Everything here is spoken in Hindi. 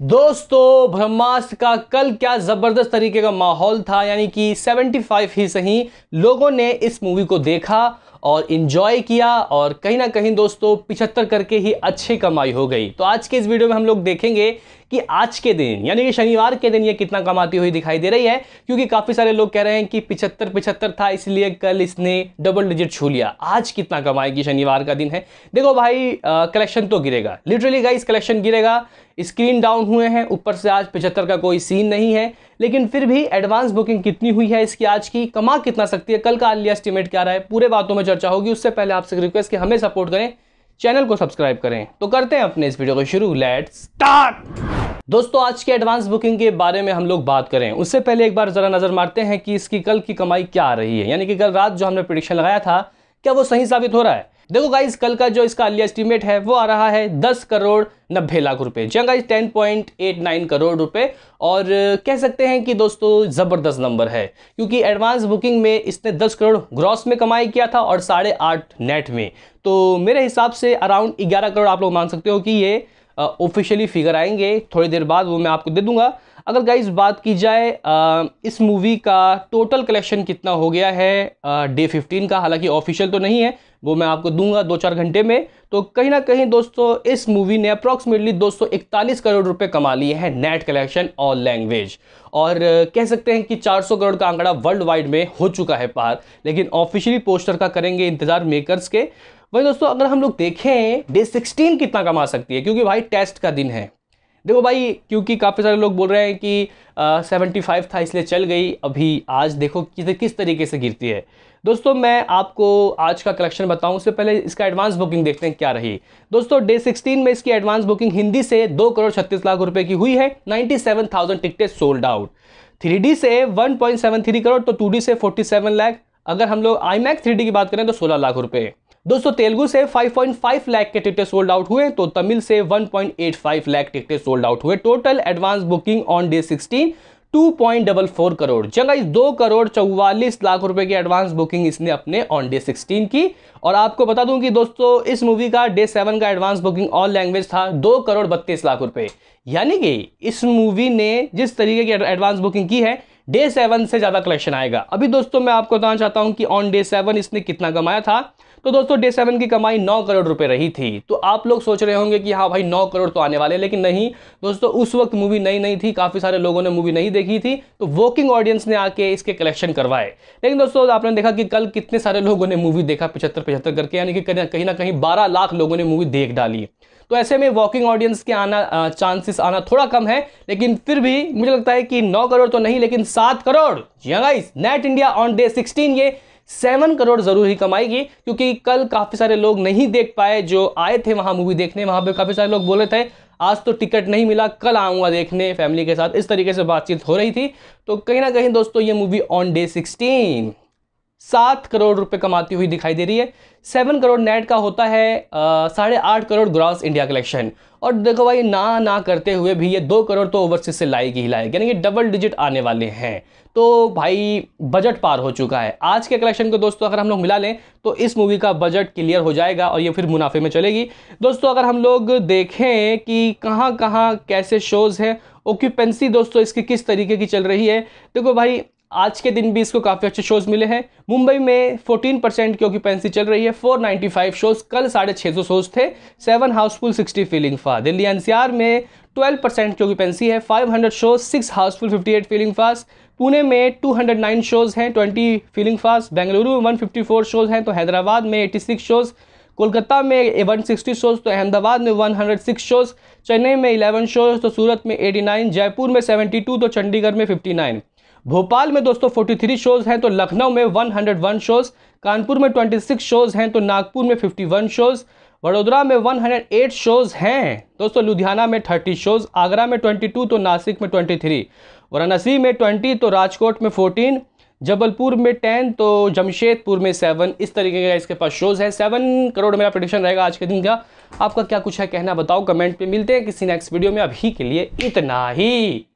दोस्तों, ब्रह्मास्त्र का कल क्या ज़बरदस्त तरीके का माहौल था, यानी कि 75 ही सही लोगों ने इस मूवी को देखा और इन्जॉय किया और कहीं ना कहीं दोस्तों पिछहत्तर करके ही अच्छी कमाई हो गई। तो आज के इस वीडियो में हम लोग देखेंगे कि आज के दिन, यानी कि शनिवार के दिन ये कितना कमाती हुई दिखाई दे रही है, क्योंकि काफ़ी सारे लोग कह रहे हैं कि पिछहत्तर पिछहत्तर था, इसलिए कल इसने डबल डिजिट छू लिया। आज कितना कमाएगी शनिवार का दिन है? देखो भाई कलेक्शन तो गिरेगा। लिटरली गाइस कलेक्शन गिरेगा। स्क्रीन डाउन हुए हैं, ऊपर से आज पिछहत्तर का कोई सीन नहीं है। लेकिन फिर भी एडवांस बुकिंग कितनी हुई है इसकी आज की? कमा कितना सकती है? कल का अलिया एस्टिमेट क्या रहा है? पूरे बातों में चर्चा होगी, उससे पहले आपसे रिक्वेस्ट कि हमें सपोर्ट करें चैनल को सब्सक्राइब करें। तो करते हैं अपने इस वीडियो को शुरू लेट स्टार्ट दोस्तों, आज के एडवांस बुकिंग के बारे में हम लोग बात करें। उससे पहले एक बार जरा नज़र मारते हैं कि इसकी कल की कमाई क्या आ रही है। यानी कि कल रात जो हमने प्रडिक्शन लगाया था, क्या वो सही साबित हो रहा है? देखो गाइज़ कल का जो इसका अलिया एस्टिमेट है, वो आ रहा है दस करोड़ नब्बे लाख रुपए। जी guys ten point eight nine crore रुपए। और कह सकते हैं कि दोस्तों, ज़बरदस्त नंबर है। क्योंकि एडवांस बुकिंग में इसने दस करोड़ ग्रॉस में कमाई किया था और साढ़े आठ नेट में। तो मेरे हिसाब से अराउंड ग्यारह करोड़ आप लोग मान सकते हो कि ये ऑफिशियली फिगर आएँगे। थोड़ी देर बाद वो मैं आपको दे दूँगा। अगर गाइज़ बात की जाए इस मूवी का टोटल कलेक्शन कितना हो गया है? डे फिफ्टीन का, हालाँकि ऑफिशियल तो नहीं है, वो मैं आपको दूँगा दो चार घंटे में। तो कहीं ना कहीं दोस्तों, इस मूवी ने अप्रॉक्सीमेटली 241 करोड़ रुपए कमा लिए हैं नेट कलेक्शन और लैंग्वेज और कह सकते हैं कि 400 करोड़ का आंकड़ा वर्ल्ड वाइड में हो चुका है पार लेकिन ऑफिशियली पोस्टर का करेंगे इंतज़ार मेकर्स के। वही दोस्तों, अगर हम लोग देखें डे सिक्सटीन कितना कमा सकती है? क्योंकि भाई टेस्ट का दिन है। देखो भाई क्योंकि काफ़ी सारे लोग बोल रहे हैं कि सेवेंटी फाइव था इसलिए चल गई। अभी आज देखो किस किस तरीके से गिरती है। दोस्तों मैं आपको आज का कलेक्शन बताऊँ उससे पहले इसका एडवांस बुकिंग देखते हैं क्या रही। दोस्तों डे 16 में इसकी एडवांस बुकिंग हिंदी से दो करोड़ छत्तीस लाख रुपए की हुई है 97,000 टिकटें सोल्ड आउट थ्री से 1.73 करोड़ तो टू से 47 लाख। अगर हम लोग आई मैक थ्री की बात करें तो 16 लाख रुपए। दोस्तों, तेलुगु से 5.5 लाख के टिकटें सोल्ड आउट हुए तो तमिल से 1.85 लाख टिकटें सोल्ड आउट हुए। Total advance booking on day 16 2.44 crore जगह दो करोड़ चौवालीस लाख रुपए की एडवांस बुकिंग इसने अपने ऑन डे 16 की। और आपको बता दूँ कि दोस्तों, इस मूवी का डे सेवन का एडवांस बुकिंग ऑल लैंग्वेज था, दो करोड़ बत्तीस लाख रुपए। यानी कि इस मूवी ने जिस तरीके की एडवांस बुकिंग की है डे सेवन से ज़्यादा कलेक्शन आएगा। अभी दोस्तों, मैं आपको बताना चाहता हूँ कि ऑन डे सेवन इसने कितना कमाया था। तो दोस्तों डे सेवन की कमाई नौ करोड़ रुपए रही थी। तो आप लोग सोच रहे होंगे कि हाँ भाई, नौ करोड़ तो आने वाले लेकिन नहीं। दोस्तों, उस वक्त मूवी नई नहीं थी, काफ़ी सारे लोगों ने मूवी नहीं देखी थी तो वॉकिंग ऑडियंस ने आके इसके कलेक्शन करवाए। लेकिन दोस्तों, आपने देखा कि कल कितने सारे लोगों ने मूवी देखा पिछहत्तर पिछहत्तर करके, यानी कि कहीं ना, कहीं बारह लाख लोगों ने मूवी देख डाली। तो ऐसे में वॉकिंग ऑडियंस के आना चांसेस आना थोड़ा कम है, लेकिन फिर भी मुझे लगता है कि नौ करोड़ तो नहीं, लेकिन सात करोड़। जी guys net India on day sixteen ये सेवन करोड़ ज़रूर ही कमाएगी, क्योंकि कल काफ़ी सारे लोग नहीं देख पाए, जो आए थे वहाँ मूवी देखने, वहाँ पे काफ़ी सारे लोग बोले थे, आज तो टिकट नहीं मिला, कल आऊँगा देखने फैमिली के साथ इस तरीके से बातचीत हो रही थी। तो कहीं ना कहीं दोस्तों, ये मूवी ऑन डे सिक्सटीन सात करोड़ रुपए कमाती हुई दिखाई दे रही है। सेवन करोड़ नेट का होता है साढ़े आठ करोड़ ग्रॉस इंडिया कलेक्शन। और देखो भाई, ना ना करते हुए भी ये दो करोड़ तो ओवरसीज से लाएगी ही लाएगी, यानी कि डबल डिजिट आने वाले हैं। तो भाई बजट पार हो चुका है। आज के कलेक्शन को दोस्तों, अगर हम लोग मिला लें तो इस मूवी का बजट क्लियर हो जाएगा और ये फिर मुनाफे में चलेगी। दोस्तों, अगर हम लोग देखें कि कहाँ कहाँ कैसे शोज़ हैं ऑक्यूपेंसी दोस्तों इसकी किस तरीके की चल रही है, देखो भाई आज के दिन भी इसको काफ़ी अच्छे शोज़ मिले हैं। मुंबई में 14 परसेंट की ऑक्यूपेंसी चल रही है। 495 शोज़ कल साढ़े छः सौ शोज़ थे। सेवन हाउसफुल 60 फीलिंग फा दिल्ली एनसीआर में 12 परसेंट की ऑक्यूपेंसी है। 500 shows six housefull 58 filling fast Pune में 209 शोज़ हैं 20 फीलिंग फास्ट बेंगलुरु में 154 शोज़ हैं तो हैदराबाद में 86 शोज़ कोलकाता में 160 शोज़ तो अहमदाबाद में 106 शोज़ चेन्नई में 11 शोज़ तो सूरत में 89 जयपुर में 72 तो चंडीगढ़ में 59 भोपाल में दोस्तों 43 शोज़ हैं तो लखनऊ में 101 शोज़ कानपुर में 26 शोज़ हैं तो नागपुर में 51 शोज़ वडोदरा में 108 शोज़ हैं। दोस्तों, लुधियाना में 30 शोज़ आगरा में 22 तो नासिक में 23 वाराणसी में 20 तो राजकोट में 14 जबलपुर में 10 तो जमशेदपुर में 7 इस तरीके का इसके पास शोज़ है। 7 करोड़ मेरा प्रडिक्शन रहेगा आज के दिन का। आपका क्या कुछ है कहना बताओ कमेंट पे मिलते हैं किसी नेक्स्ट वीडियो में। अभी के लिए इतना ही।